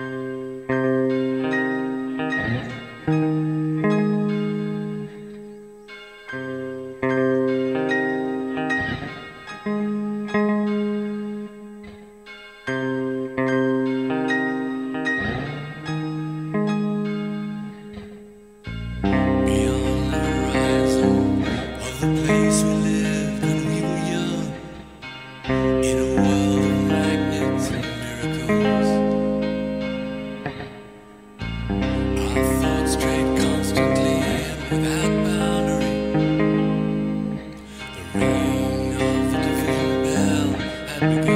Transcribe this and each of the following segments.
thank mm-hmm. you Thank you.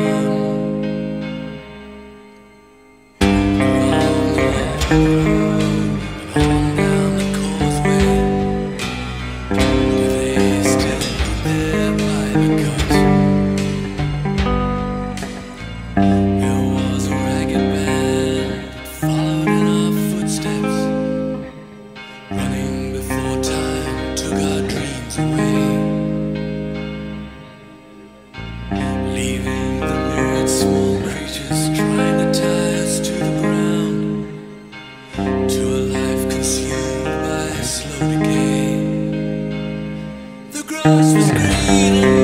Christmas Eve.